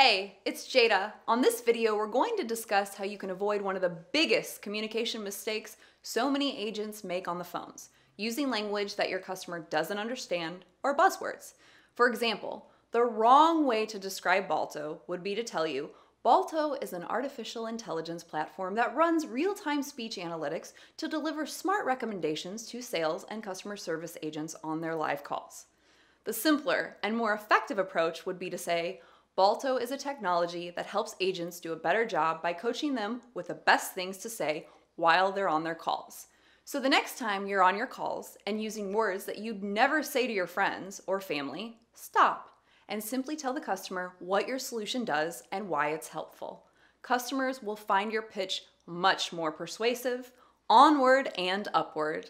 Hey, it's Jada. On this video, we're going to discuss how you can avoid one of the biggest communication mistakes so many agents make on the phones, using language that your customer doesn't understand or buzzwords. For example, the wrong way to describe Balto would be to tell you, Balto is an artificial intelligence platform that runs real-time speech analytics to deliver smart recommendations to sales and customer service agents on their live calls. The simpler and more effective approach would be to say, Balto is a technology that helps agents do a better job by coaching them with the best things to say while they're on their calls. So the next time you're on your calls and using words that you'd never say to your friends or family, stop and simply tell the customer what your solution does and why it's helpful. Customers will find your pitch much more persuasive, onward and upward.